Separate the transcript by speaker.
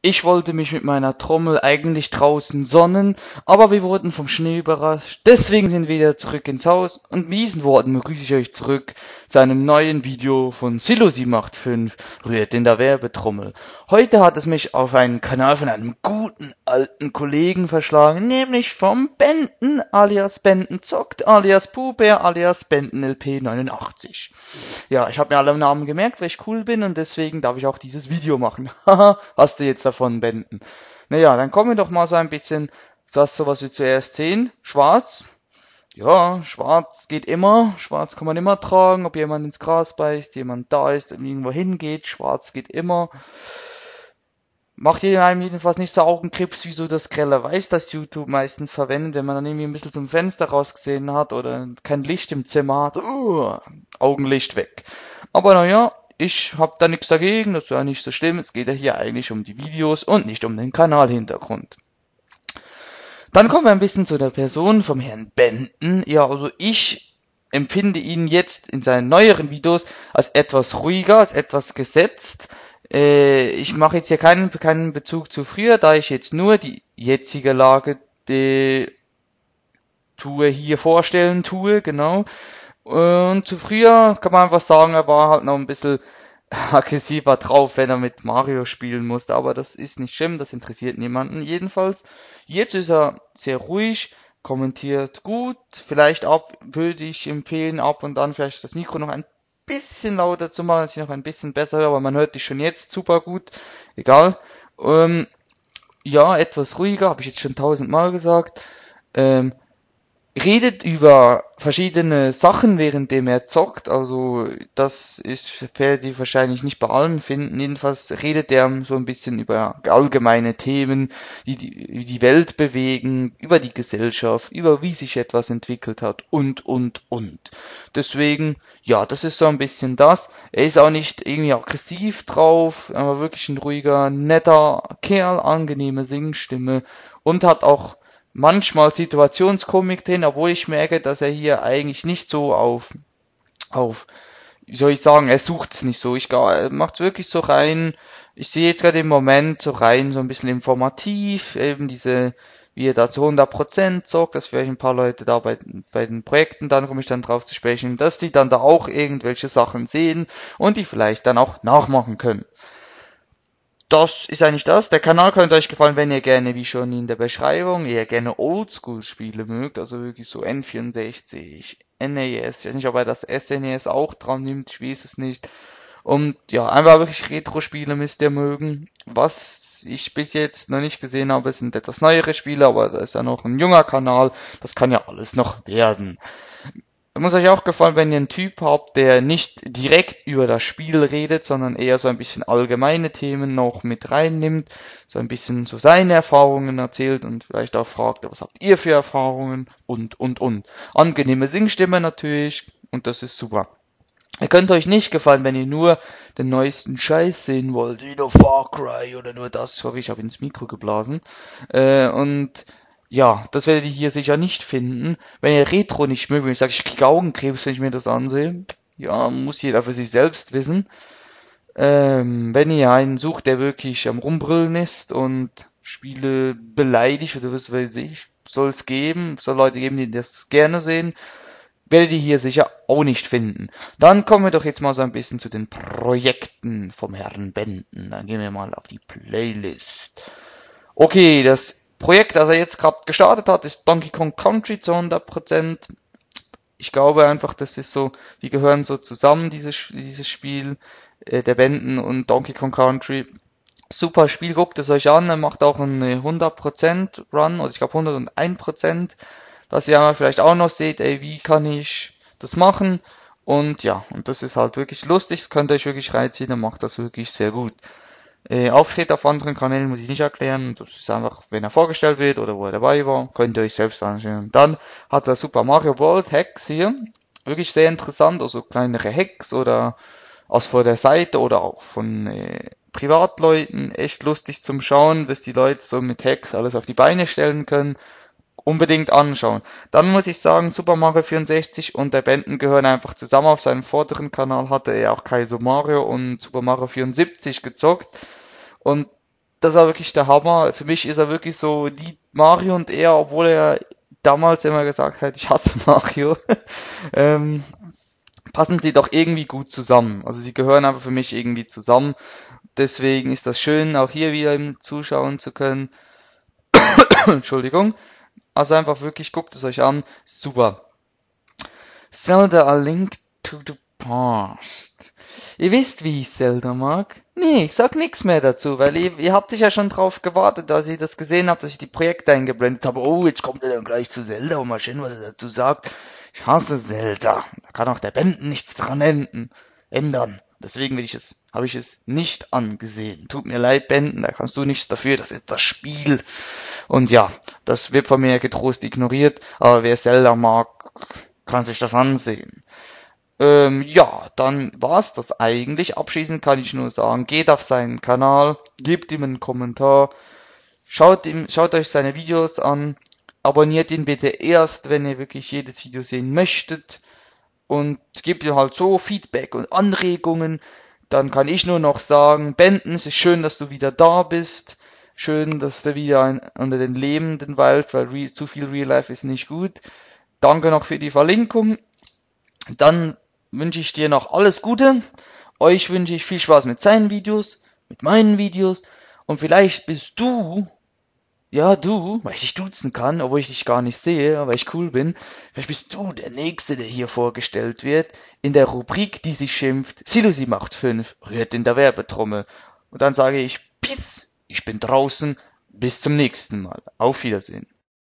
Speaker 1: Ich wollte mich mit meiner Trommel eigentlich draußen sonnen, aber wir wurden vom Schnee überrascht. Deswegen sind wir wieder zurück ins Haus und mit diesen Worten begrüße ich euch zurück zu einem neuen Video von Silosi macht 5 rührt in der Werbetrommel. Heute hat es mich auf einen Kanal von einem guten alten Kollegen verschlagen, nämlich vom Benten alias Benten zockt alias Puber alias Benten LP 89. Ja, ich habe mir alle Namen gemerkt, weil ich cool bin und deswegen darf ich auch dieses Video machen. Haha, hast du jetzt davon wenden. Naja, dann kommen wir doch mal so ein bisschen, das so was wir zuerst sehen. Schwarz. Ja, schwarz geht immer. Schwarz kann man immer tragen, ob jemand ins Gras beißt, jemand da ist und irgendwo hingeht. Schwarz geht immer. Macht einem jedenfalls nicht so Augenkrebs wie so das grelle Weiß, das YouTube meistens verwendet, wenn man dann irgendwie ein bisschen zum Fenster rausgesehen hat oder kein Licht im Zimmer hat. Uh, Augenlicht weg. Aber naja, ich habe da nichts dagegen, das ist nicht so schlimm. Es geht ja hier eigentlich um die Videos und nicht um den Kanalhintergrund. Dann kommen wir ein bisschen zu der Person vom Herrn Benton. Ja, also ich empfinde ihn jetzt in seinen neueren Videos als etwas ruhiger, als etwas gesetzt. Äh, ich mache jetzt hier keinen, keinen Bezug zu früher, da ich jetzt nur die jetzige Lage die tue hier vorstellen tue, genau. Und zu früher kann man einfach sagen, er war halt noch ein bisschen aggressiver drauf, wenn er mit Mario spielen musste. Aber das ist nicht schlimm, das interessiert niemanden. Jedenfalls, jetzt ist er sehr ruhig, kommentiert gut. Vielleicht ab, würde ich empfehlen, ab und an vielleicht das Mikro noch ein bisschen lauter zu machen, dass ich noch ein bisschen besser höre, aber man hört dich schon jetzt super gut. Egal. Ähm, ja, etwas ruhiger, habe ich jetzt schon tausendmal gesagt. Ähm, redet über verschiedene Sachen, währenddem er zockt. Also das ist werdet ihr wahrscheinlich nicht bei allen finden. Jedenfalls redet er so ein bisschen über allgemeine Themen, die die, Welt bewegen, über die Gesellschaft, über wie sich etwas entwickelt hat und, und, und. Deswegen, ja, das ist so ein bisschen das. Er ist auch nicht irgendwie aggressiv drauf, aber wirklich ein ruhiger, netter Kerl, angenehme Singstimme und hat auch manchmal Situationskomik drin, obwohl ich merke, dass er hier eigentlich nicht so auf, auf, wie soll ich sagen, er sucht's nicht so. Ich macht's wirklich so rein. Ich sehe jetzt gerade im Moment so rein, so ein bisschen informativ, eben diese, wie er da zu 100% zockt, dass vielleicht ein paar Leute da bei, bei den Projekten, dann komme ich dann drauf zu sprechen, dass die dann da auch irgendwelche Sachen sehen und die vielleicht dann auch nachmachen können das ist eigentlich das. Der Kanal könnte euch gefallen, wenn ihr gerne, wie schon in der Beschreibung, ihr gerne Oldschool-Spiele mögt, also wirklich so N64, NES, ich weiß nicht, ob er das SNES e auch dran nimmt, ich weiß es nicht. Und ja, einfach wirklich Retro-Spiele müsst ihr mögen. Was ich bis jetzt noch nicht gesehen habe, sind etwas neuere Spiele, aber da ist ja noch ein junger Kanal, das kann ja alles noch werden. Muss euch auch gefallen, wenn ihr einen Typ habt, der nicht direkt über das Spiel redet, sondern eher so ein bisschen allgemeine Themen noch mit reinnimmt, so ein bisschen so seine Erfahrungen erzählt und vielleicht auch fragt, was habt ihr für Erfahrungen und, und, und. Angenehme Singstimme natürlich und das ist super. Ihr könnt euch nicht gefallen, wenn ihr nur den neuesten Scheiß sehen wollt, wie der Far Cry oder nur das. Sorry, ich habe ins Mikro geblasen. Äh, und ja, das werdet ihr hier sicher nicht finden. Wenn ihr Retro nicht mögt, wenn ich sage, ich kriege Augenkrebs, wenn ich mir das ansehe. Ja, muss jeder für sich selbst wissen. Ähm, wenn ihr einen sucht, der wirklich am Rumbrüllen ist und Spiele beleidigt oder was weiß ich, soll es geben, soll Leute geben, die das gerne sehen, werdet ihr hier sicher auch nicht finden. Dann kommen wir doch jetzt mal so ein bisschen zu den Projekten vom Herrn Benden. Dann gehen wir mal auf die Playlist. Okay, das Projekt, das er jetzt gerade gestartet hat, ist Donkey Kong Country zu 100%. Ich glaube einfach, das ist so, die gehören so zusammen, dieses, dieses Spiel, äh, der Benden und Donkey Kong Country. Super Spiel, guckt es euch an, er macht auch einen 100% Run, oder ich glaube 101%, dass ihr vielleicht auch noch seht, ey, wie kann ich das machen? Und ja, und das ist halt wirklich lustig, das könnt ihr euch wirklich reinziehen, er macht das wirklich sehr gut. Äh, Auftritt auf anderen Kanälen muss ich nicht erklären. Das ist einfach, wenn er vorgestellt wird oder wo er dabei war, könnt ihr euch selbst anschauen. Dann hat er Super Mario World Hacks hier. Wirklich sehr interessant, also kleinere Hacks oder aus vor der Seite oder auch von äh, Privatleuten. Echt lustig zum Schauen, was die Leute so mit Hacks alles auf die Beine stellen können. Unbedingt anschauen. Dann muss ich sagen, Super Mario 64 und der Benden gehören einfach zusammen. Auf seinem vorderen Kanal hatte er auch Kaizo Mario und Super Mario 74 gezockt. Und das war wirklich der Hammer. Für mich ist er wirklich so die Mario und er, obwohl er damals immer gesagt hat, ich hasse Mario, ähm, passen sie doch irgendwie gut zusammen. Also sie gehören einfach für mich irgendwie zusammen. Deswegen ist das schön, auch hier wieder zuschauen zu können. Entschuldigung. Also einfach wirklich, guckt es euch an. Super. Zelda A Link to the Past. Ihr wisst, wie ich Zelda mag. Nee, ich sag nichts mehr dazu, weil ihr, ihr habt sich ja schon drauf gewartet, als ihr das gesehen habt, dass ich die Projekte eingeblendet habe. Oh, jetzt kommt er dann gleich zu Zelda und mal schön, was er dazu sagt. Ich hasse Zelda. Da kann auch der Bänden nichts dran enden, ändern. Deswegen will ich es, habe ich es nicht angesehen. Tut mir leid, Bänden, da kannst du nichts dafür, das ist das Spiel. Und ja, das wird von mir getrost ignoriert, aber wer Zelda mag, kann sich das ansehen. Ähm, ja, dann war's das eigentlich. Abschließend kann ich nur sagen, geht auf seinen Kanal, gebt ihm einen Kommentar, schaut, ihm, schaut euch seine Videos an, abonniert ihn bitte erst, wenn ihr wirklich jedes Video sehen möchtet und gebt ihm halt so Feedback und Anregungen. Dann kann ich nur noch sagen, Benden, es ist schön, dass du wieder da bist. Schön, dass du wieder ein, unter den Lebenden weilst, weil real, zu viel Real Life ist nicht gut. Danke noch für die Verlinkung. Dann wünsche ich dir noch alles Gute. Euch wünsche ich viel Spaß mit seinen Videos, mit meinen Videos. Und vielleicht bist du, ja du, weil ich dich duzen kann, obwohl ich dich gar nicht sehe, weil ich cool bin. Vielleicht bist du der Nächste, der hier vorgestellt wird, in der Rubrik, die sich schimpft, Silusi macht 5, rührt in der Werbetrommel. Und dann sage ich, Piss, ich bin draußen, bis zum nächsten Mal. Auf Wiedersehen.